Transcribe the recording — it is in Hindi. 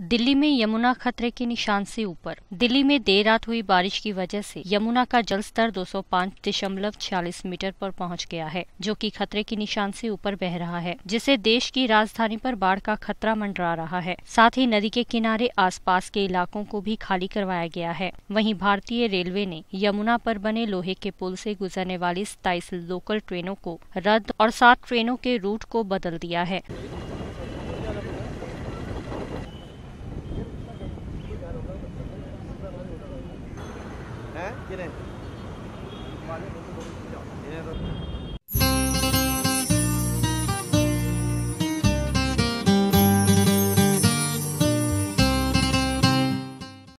दिल्ली में यमुना खतरे के निशान से ऊपर। दिल्ली में देर रात हुई बारिश की वजह से यमुना का जल स्तर दो मीटर पर पहुँच गया है, जो कि खतरे के निशान से ऊपर बह रहा है जिससे देश की राजधानी पर बाढ़ का खतरा मंडरा रहा है। साथ ही नदी के किनारे आसपास के इलाकों को भी खाली करवाया गया है। वहीं भारतीय रेलवे ने यमुना पर बने लोहे के पुल से गुजरने वाली सताइस लोकल ट्रेनों को रद्द और सात ट्रेनों के रूट को बदल दिया है। हैं किने